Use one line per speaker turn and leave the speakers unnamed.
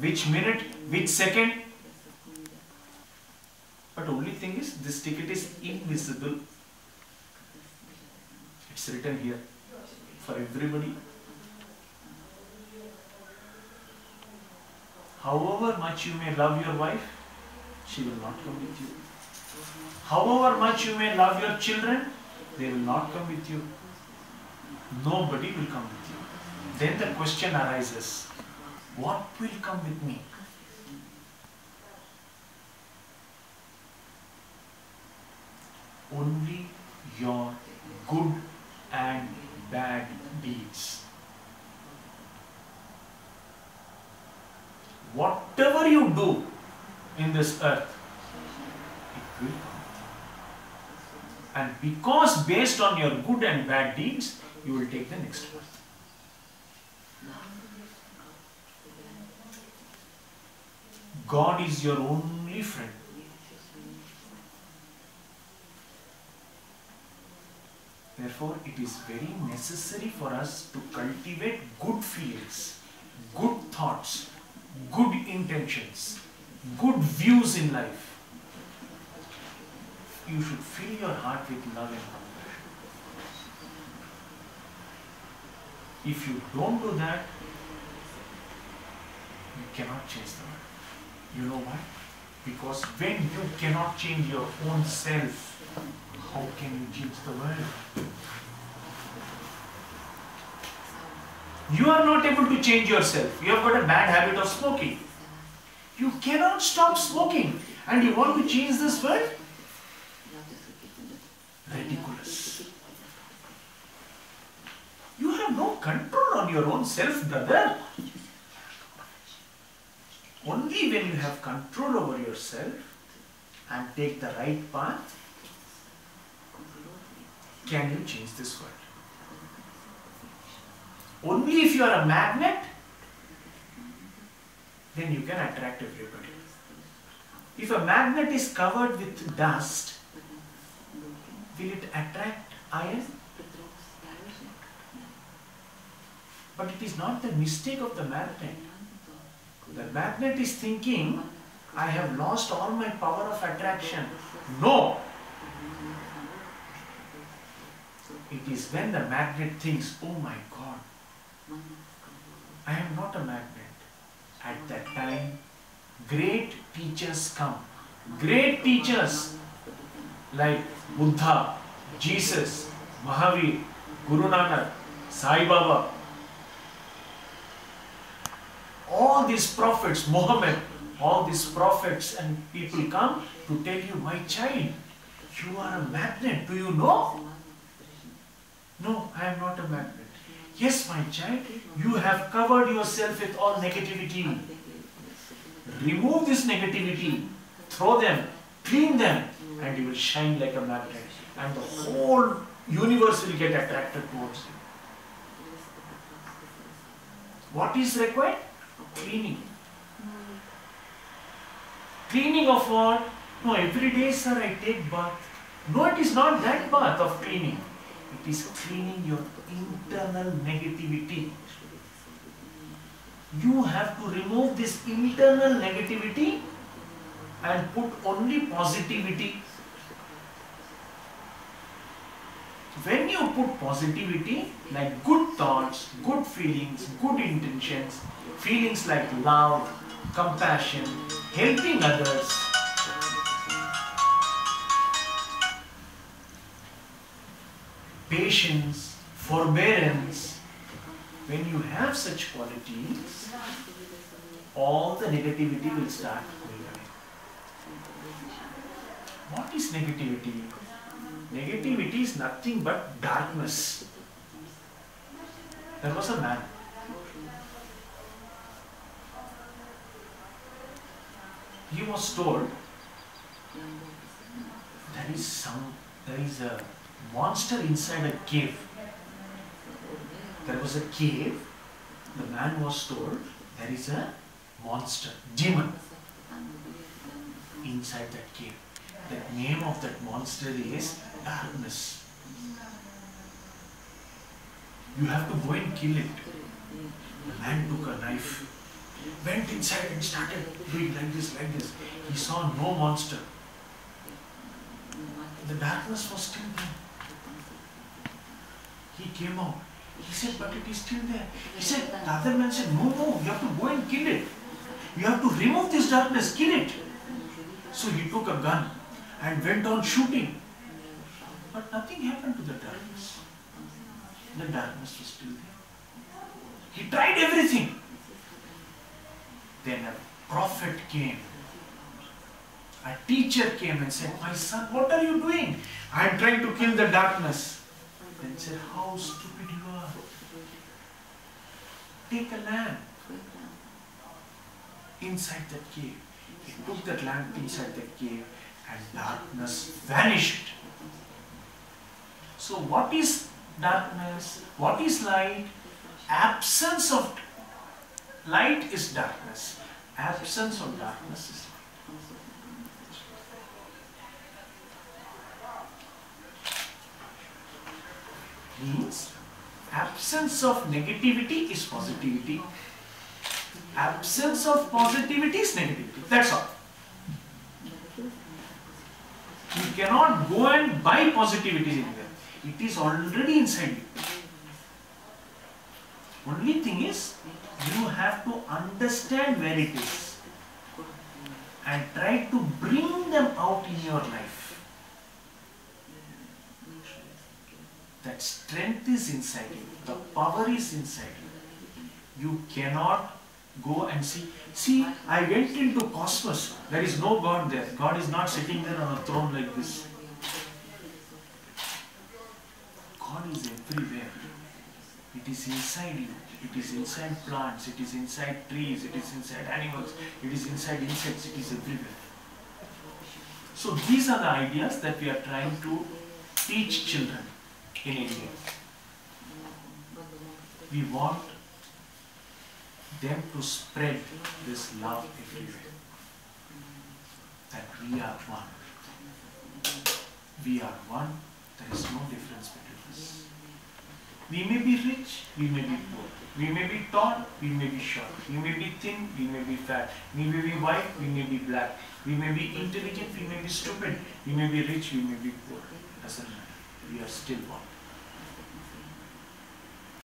which minute, which second. But only thing is, this ticket is invisible. It's written here for everybody. However much you may love your wife, she will not come with you. However much you may love your children, they will not come with you. Nobody will come with you. Then the question arises what will come with me? Only your good and bad deeds. Whatever you do in this earth, it will come. And because based on your good and bad deeds, you will take the next birth. God is your only friend. Therefore, it is very necessary for us to cultivate good feelings, good thoughts, good intentions, good views in life. You should fill your heart with love and compassion. If you don't do that, you cannot change the world. You know why? Because when you cannot change your own self, how can you change the world? You are not able to change yourself. You have got a bad habit of smoking. You cannot stop smoking. And you want to change this world? Ridiculous. You have no control on your own self, brother. Only when you have control over yourself and take the right path can you change this world. Only if you are a magnet, then you can attract everybody. If a magnet is covered with dust, will it attract iron? But it is not the mistake of the magnet. The magnet is thinking, I have lost all my power of attraction. No! It is when the magnet thinks, oh my God, I am not a magnet. At that time, great teachers come. Great teachers like Buddha, Jesus, Mahavir, Guru Nanak, Sai Baba, all these prophets, Muhammad, all these prophets and people come to tell you, my child, you are a magnet. Do you know? No, I am not a magnet. Yes, my child, you have covered yourself with all negativity. Remove this negativity, throw them, clean them, and you will shine like a magnet. And the whole universe will get attracted towards you. What is required? Cleaning. Hmm. Cleaning of what? No, every day, sir, I take bath. No, it is not that bath of cleaning. It is cleaning your internal negativity. You have to remove this internal negativity and put only positivity. When you put positivity, like good thoughts, good feelings, good intentions, feelings like love, compassion, helping others, patience, forbearance, when you have such qualities, all the negativity will start going away. What is negativity? Negativity is nothing but darkness. There was a man. He was told there is some there is a monster inside a cave. There was a cave. The man was told there is a monster, demon inside that cave. The name of that monster is darkness. You have to go and kill it. The man took a knife went inside and started doing like this, like this. He saw no monster. The darkness was still there. He came out. He said, but it is still there. He said, the other man said, no, no, you have to go and kill it. You have to remove this darkness, kill it. So he took a gun and went on shooting. But nothing happened to the darkness. The darkness was still there. He tried everything. Then a prophet came. A teacher came and said, My son, what are you doing? I am trying to kill the darkness. Then he said, How stupid you are. Take a lamp inside that cave. He took that lamp inside that cave and darkness vanished. So, what is darkness? What is light? Absence of light is darkness. Absence of darkness is light. means absence of negativity is positivity absence of positivity is negativity that's all you cannot go and buy positivity anywhere it is already inside you. Only thing is you have to understand where it is and try to bring them out in your life. That strength is inside you. The power is inside you. You cannot go and see. See i went into cosmos. There is no god there. God is not sitting there on a throne like this god is everywhere it is inside you it is inside plants it is inside trees it is inside animals it is inside insects it is everywhere so these are the ideas that we are trying to teach children in India. We want them to spread this love everywhere. That we are one. We are one. There is no difference between us. We may be rich, we may be poor. We may be tall, we may be short. We may be thin, we may be fat. We may be white, we may be black. We may be intelligent, we may be stupid. We may be rich, we may be poor. Doesn't matter. We are still one.